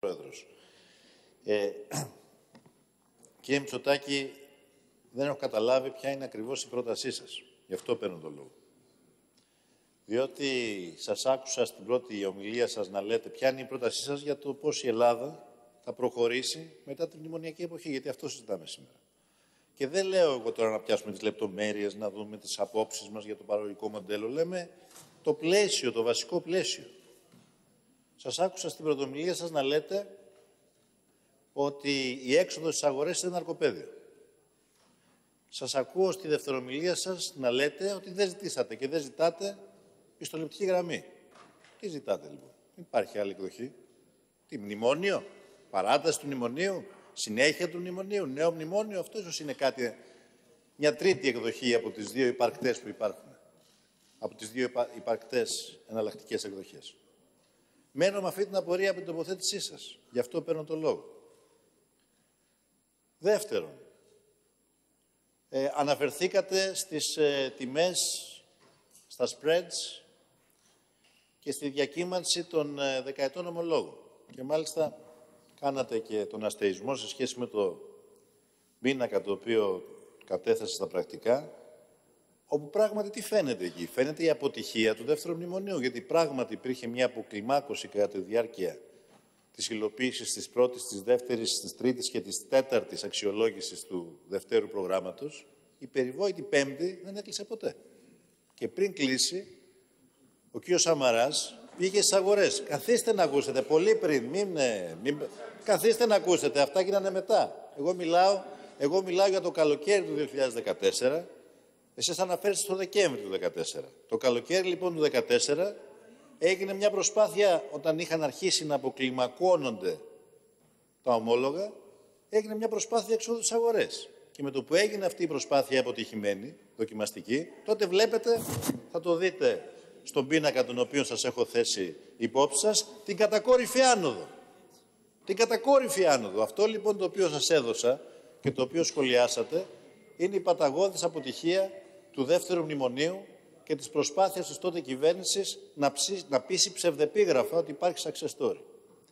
Πρόεδρος. Ε, κύριε Μητσοτάκη, δεν έχω καταλάβει ποια είναι ακριβώς η πρότασή σας. Γι' αυτό παίρνω το λόγο. Διότι σας άκουσα στην πρώτη ομιλία σας να λέτε ποια είναι η πρότασή σας για το πώς η Ελλάδα θα προχωρήσει μετά την μνημονιακή εποχή, γιατί αυτό συζητάμε σήμερα. Και δεν λέω εγώ τώρα να πιάσουμε τις λεπτομέρειες, να δούμε τις απόψεις μας για το παραγωγικό μοντέλο. Λέμε το πλαίσιο, το βασικό πλαίσιο. Σας άκουσα στην πρωτομιλία σας να λέτε ότι η έξοδος στις αγορές είναι ναρκοπαίδιο. Σας ακούω στη δευτερομιλία σας να λέτε ότι δεν ζητήσατε και δεν ζητάτε πιστοληπτική γραμμή. Τι ζητάτε λοιπόν; Δεν υπάρχει άλλη εκδοχή; Τι μνημόνιο, παράταση του μνημονίου, συνέχεια του μνημονίου, νέο μνημόνιο; Αυτός ίσως είναι κάτι, μια τρίτη εκδοχή από τις δύο υπαρκτές που υπάρχουν. Από τις δύο υπαρκτές εναλλακτικές εκδοχές. Μένω με αυτή την απορία από την τοποθέτησή σας. Γι' αυτό παίρνω το λόγο. Δεύτερον, ε, αναφερθήκατε στις ε, τιμές, στα spreads και στη διακύμανση των ε, δεκαετών ομολόγων. Και μάλιστα κάνατε και τον αστεϊσμό σε σχέση με το πίνακα το οποίο κατέθεσε στα πρακτικά, όπου πράγματι τι φαίνεται εκεί; Φαίνεται η αποτυχία του δεύτερου μνημονίου, γιατί πράγματι υπήρχε μια αποκλιμάκωση κατά τη διάρκεια της υλοποίησης της πρώτης, της δεύτερης, της τρίτης και της τέταρτης αξιολόγησης του δευτέρου προγράμματος, η περιβόητη πέμπτη δεν έκλεισε ποτέ. Και πριν κλείσει, ο κ. Σαμαράς πήγε στις αγορές. Καθίστε να ακούσετε, πολύ πριν, μην, ε, μην... Καθίστε να ακούσετε, αυτά γίνανε μετά. Εγώ μιλάω, εγώ μιλάω για το καλοκαίρι του 2014, εσείς αναφέρεστε στο Δεκέμβρη του 2014. Το καλοκαίρι λοιπόν του 2014 έγινε μια προσπάθεια όταν είχαν αρχίσει να αποκλιμακώνονται τα ομόλογα, έγινε μια προσπάθεια εξόδου στις αγορές. Και με το που έγινε αυτή η προσπάθεια αποτυχημένη, δοκιμαστική, τότε βλέπετε, θα το δείτε στον πίνακα τον οποίο σας έχω θέσει υπόψη σας, την κατακόρυφη άνοδο. Την κατακόρυφη άνοδο. Αυτό λοιπόν το οποίο σας έδωσα και το οποίο σχολιάσατε, είναι η παταγώδης αποτυχία του δεύτερου μνημονίου και της προσπάθειας της τότε κυβέρνησης να, να πείσει ψευδεπίγραφα ότι υπάρχει success story.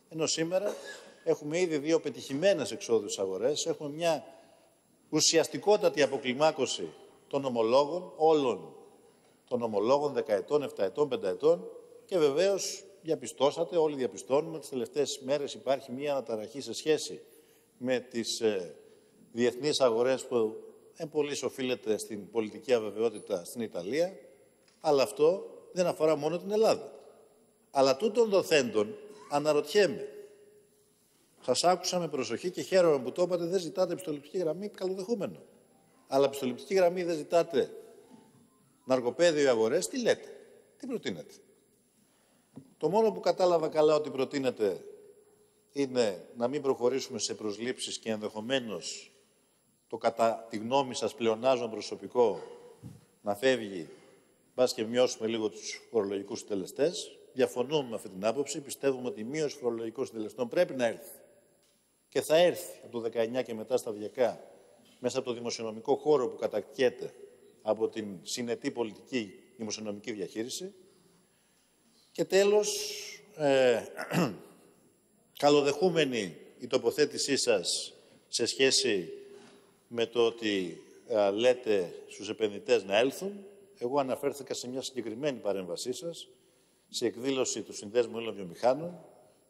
Ενώ σήμερα έχουμε ήδη δύο πετυχημένες εξόδους αγορές, έχουμε μια ουσιαστικότατη αποκλιμάκωση των ομολόγων, όλων των ομολόγων, δεκαετών, εφταετών, πενταετών και βεβαίως διαπιστώσατε, όλοι διαπιστώνουμε, ότι τις τελευταίες μέρες υπάρχει μια αναταραχή σε σχέση με τις ε, διεθνείς αγορές που εν οφείλεται στην πολιτική αβεβαιότητα στην Ιταλία, αλλά αυτό δεν αφορά μόνο την Ελλάδα. Αλλά τούτων δοθέντων αναρωτιέμαι. Σας άκουσα με προσοχή και χαίρομαι που το είπατε. Δεν ζητάτε επιστοληπτική γραμμή, καλοδεχούμενο. Αλλά επιστοληπτική γραμμή δεν ζητάτε ναρκοπαίδιο αγορές. Τι λέτε, τι προτείνετε. Το μόνο που κατάλαβα καλά ότι προτείνετε είναι να μην προχωρήσουμε σε προσλήψεις και ενδεχομένως το κατά τη γνώμη σας πλεονάζον προσωπικό να φεύγει Μπας και μειώσουμε λίγο τους φορολογικούς συντελεστές. Διαφωνούμε με αυτή την άποψη. Πιστεύουμε ότι η μείωση φορολογικών συντελεστών πρέπει να έρθει. Και θα έρθει από το 19 και μετά σταδιακά μέσα από το δημοσιονομικό χώρο που κατακτιέται από την συνετή πολιτική δημοσιονομική διαχείριση. Και τέλος, ε, καλοδεχούμενη η τοποθέτησή σας σε σχέση με το ότι ε, λέτε στους επενδυτές να έλθουν. Εγώ αναφέρθηκα σε μια συγκεκριμένη παρέμβασή σας, σε εκδήλωση του Συνδέσμου Έλλων Βιομηχάνων,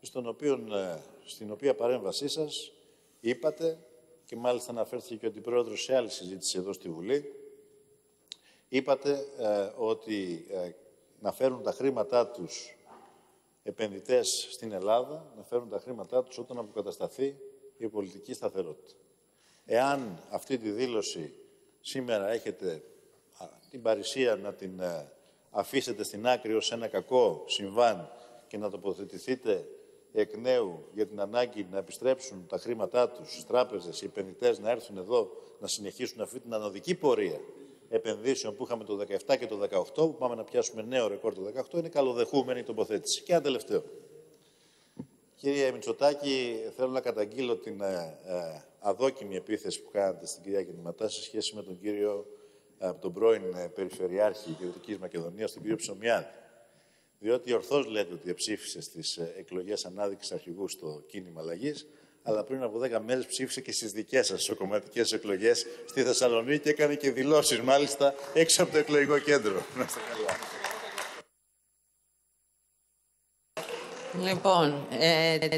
στον οποίο, ε, στην οποία παρέμβασή σας είπατε, και μάλιστα αναφέρθηκε και ο Αντιπρόεδρος σε άλλη συζήτηση εδώ στη Βουλή, είπατε ε, ότι ε, να φέρουν τα χρήματά τους επενδυτές στην Ελλάδα, να φέρουν τα χρήματά τους όταν αποκατασταθεί η πολιτική σταθερότητα. Εάν αυτή τη δήλωση σήμερα έχετε την παρησία να την ε, αφήσετε στην άκρη ως ένα κακό συμβάν και να τοποθετηθείτε εκ νέου για την ανάγκη να επιστρέψουν τα χρήματά τους στις τράπεζες, οι επενδυτές να έρθουν εδώ να συνεχίσουν αυτή την ανωδική πορεία επενδύσεων που είχαμε το 17 και το 18, που πάμε να πιάσουμε νέο ρεκόρ το 18, είναι καλοδεχούμενη η τοποθέτηση. Και ένα τελευταίο. Κύριε Μητσοτάκη, θέλω να καταγγείλω την ε, ε, αδόκιμη επίθεση που κάνατε στην κυρία Γεννηματά σε σχέση με τον κύριο από τον πρώην ε, Περιφερειάρχη Δυτικής Μακεδονίας, τον κύριο Ψωμιάδη. διότι ορθώς λέτε ότι ψήφισε στις ε, εκλογές ανάδειξης αρχηγού στο κίνημα αλλαγής, αλλά πριν από 10 μέρες ψήφισε και στις δικές σας σοκομματικές εκλογές στη Θεσσαλονίκη και έκανε και δηλώσεις μάλιστα έξω από το εκλογικό κέντρο. Να είστε καλά. Λοιπόν, ε,